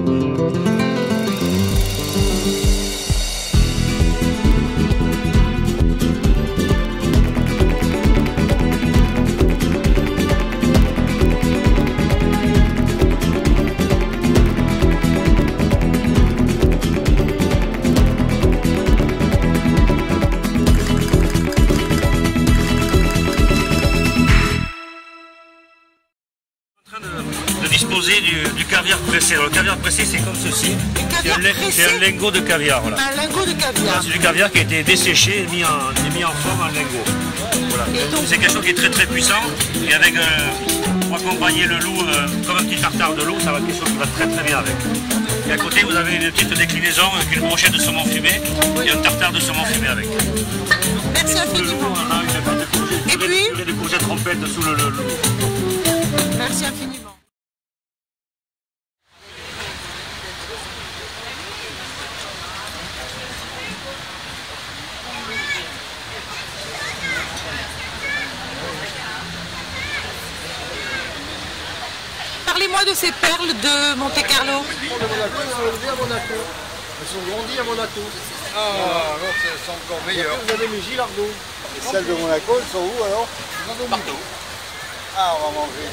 Música disposer du, du caviar pressé. Alors, le caviar pressé, c'est comme ceci. C'est un, lingot de caviar. Voilà. Un lingot de caviar. C'est du caviar qui a été desséché et mis en, et mis en forme en lingot. Voilà. C'est quelque chose qui est très très puissant. Et avec, euh, pour accompagner le loup, euh, comme un petit tartare de loup, ça va être quelque chose qui va très très bien avec. Et à côté, vous avez une petite déclinaison avec une brochette de saumon fumé et un tartare de saumon fumé avec. Merci Le infiniment. Et puis purée de courgettes trompettes sous le, le loup. Merci infiniment. Parlez-moi de ces perles de Monte Carlo. Monaco, elles sont à Monaco. Elles sont grandies à Monaco. Ah, alors c'est c'est encore meilleur. Vous avez mes gilardos. Et celles de Monaco, elles sont où alors? Partout. Ah, on va manger.